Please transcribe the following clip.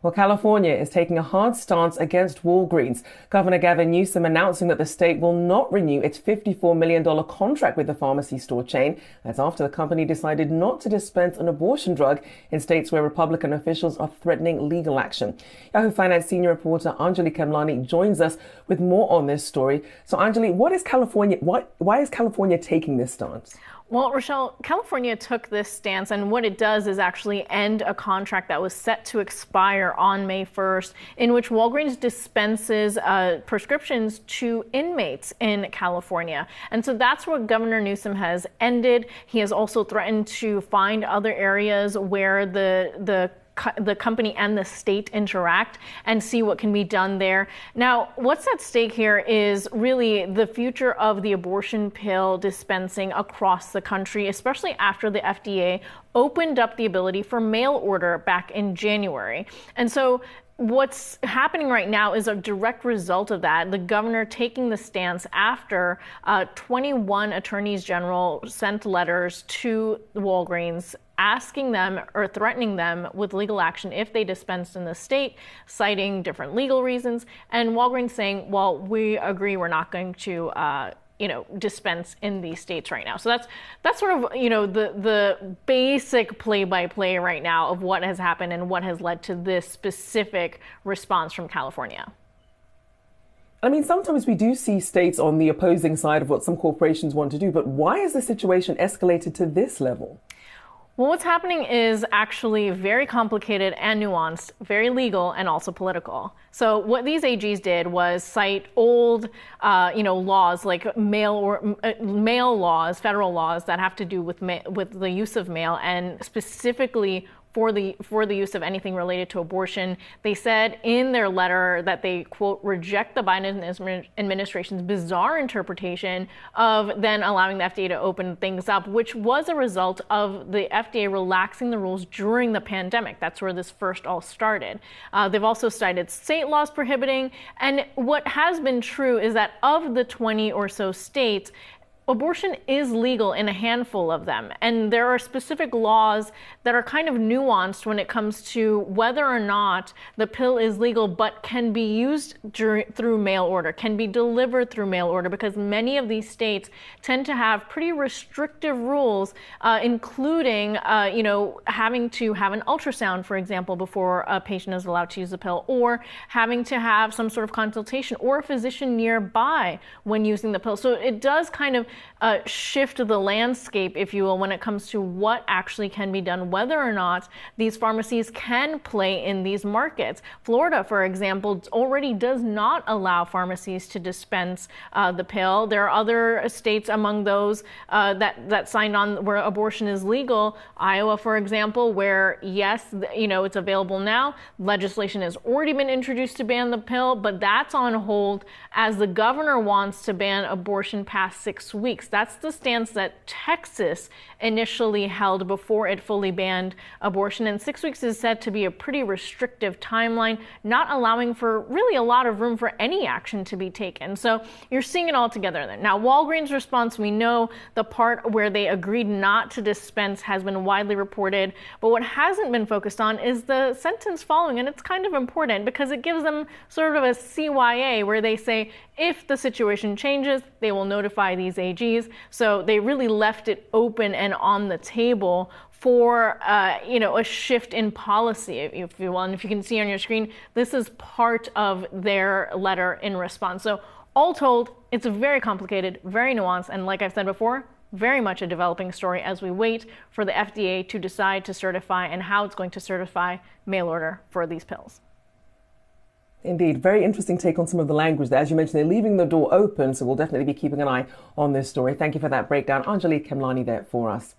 Well, California is taking a hard stance against Walgreens. Governor Gavin Newsom announcing that the state will not renew its $54 million contract with the pharmacy store chain. That's after the company decided not to dispense an abortion drug in states where Republican officials are threatening legal action. Yahoo Finance senior reporter Anjalee Khemlani joins us with more on this story. So, Anjalee, what is California? Why, why is California taking this stance? Well, Rochelle, California took this stance, and what it does is actually end a contract that was set to expire on May 1st, in which Walgreens dispenses uh, prescriptions to inmates in California. And so that's what Governor Newsom has ended. He has also threatened to find other areas where the the the company and the state interact and see what can be done there. Now, what's at stake here is really the future of the abortion pill dispensing across the country, especially after the FDA opened up the ability for mail order back in January. And so what's happening right now is a direct result of that. The governor taking the stance after uh, 21 attorneys general sent letters to Walgreens asking them or threatening them with legal action if they dispensed in the state, citing different legal reasons, and Walgreens saying, well, we agree we're not going to. Uh, you know, dispense in these states right now. So that's that's sort of you know the the basic play by play right now of what has happened and what has led to this specific response from California. I mean, sometimes we do see states on the opposing side of what some corporations want to do, but why has the situation escalated to this level? Well, what's happening is actually very complicated and nuanced, very legal and also political. So what these AGs did was cite old, uh, you know, laws like mail or uh, mail laws, federal laws that have to do with ma- with the use of mail, and specifically for the for the use of anything related to abortion. They said in their letter that they quote reject the Biden administration's bizarre interpretation of then allowing the FDA to open things up, which was a result of the FDA relaxing the rules during the pandemic. That's where this first all started. Uh, they've also cited state laws prohibiting, and what has been true is that of the 20 or so states, abortion is legal in a handful of them. And there are specific laws that are kind of nuanced when it comes to whether or not the pill is legal but can be used through mail order, can be delivered through mail order, because many of these states tend to have pretty restrictive rules, uh, including, uh, you know, having to have an ultrasound, for example, before a patient is allowed to use the pill, or having to have some sort of consultation or a physician nearby when using the pill. So it does kind of uh, shift the landscape, if you will, when it comes to what actually can be done, whether or not these pharmacies can play in these markets. Florida, for example, already does not allow pharmacies to dispense uh, the pill. There are other states among those uh, that that signed on where abortion is legal. Iowa, for example, where yes, you know it's available now. Legislation has already been introduced to ban the pill, but that's on hold as the governor wants to ban abortion past six weeks weeks. That's the stance that Texas initially held before it fully banned abortion. And six weeks is said to be a pretty restrictive timeline, not allowing for really a lot of room for any action to be taken. So you're seeing it all together then. Now, Walgreens' response, we know the part where they agreed not to dispense has been widely reported. But what hasn't been focused on is the sentence following. And it's kind of important because it gives them sort of a CYA where they say if the situation changes, they will notify these AGs. So they really left it open and on the table for uh, you know a shift in policy, if you will. And if you can see on your screen, this is part of their letter in response. So all told, it's a very complicated, very nuanced, and like I've said before, very much a developing story as we wait for the FDA to decide to certify and how it's going to certify mail order for these pills. Indeed, very interesting take on some of the language there. As you mentioned, they're leaving the door open, so we'll definitely be keeping an eye on this story. Thank you for that breakdown. Anjalee Khemlani there for us.